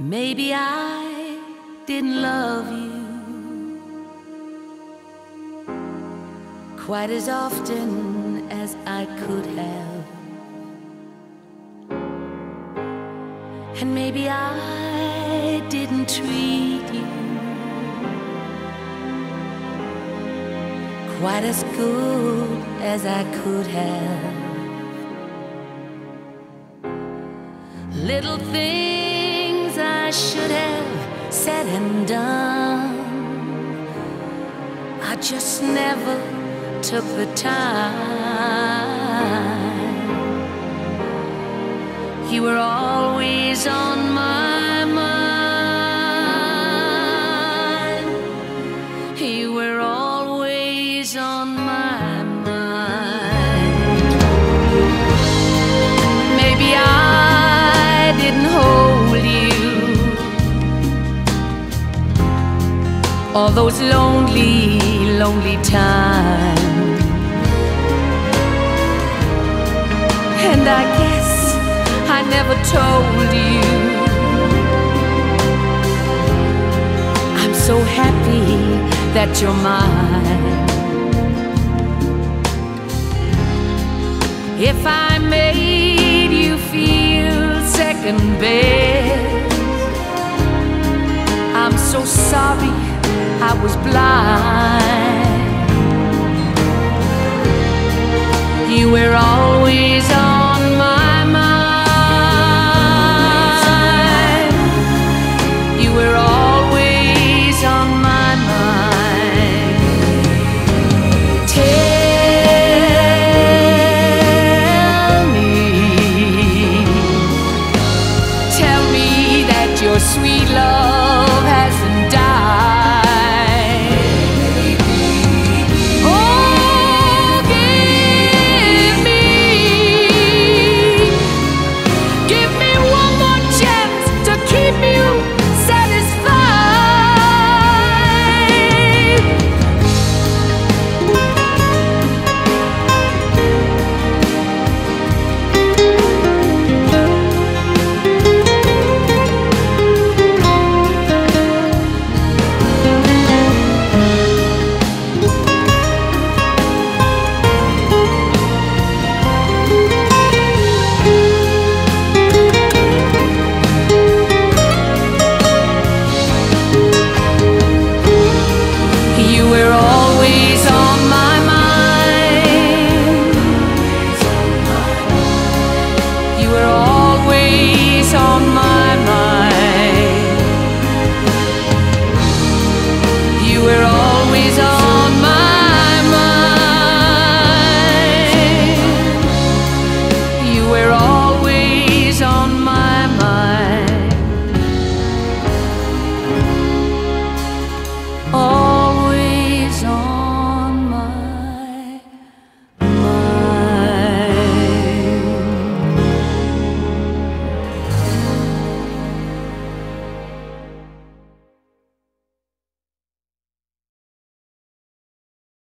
Maybe I didn't love you quite as often as I could have. And maybe I didn't treat you quite as good as I could have. Little things I should have said and done. I just never took the time. You were always on all those lonely, lonely times. And I guess I never told you. I'm so happy that you're mine. If I made you feel second best, I was blind.